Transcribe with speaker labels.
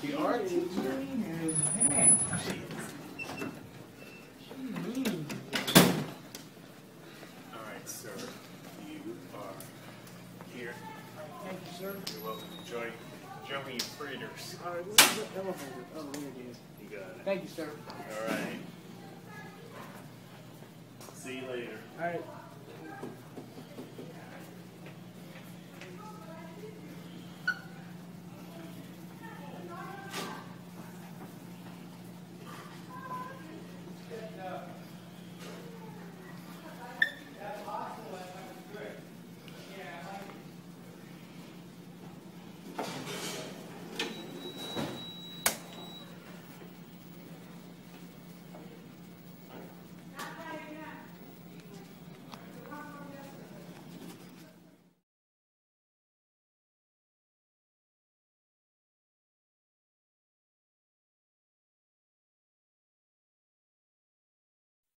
Speaker 1: She are a teacher? She is.
Speaker 2: She mean.
Speaker 1: All right, sir. You are here.
Speaker 2: Thank you, sir.
Speaker 1: You're welcome to join Joey Fritters.
Speaker 2: All right, where's the elevator? Oh, here it is.
Speaker 1: You got it.
Speaker 2: Thank you, sir.
Speaker 1: All right. See you later.
Speaker 2: All right.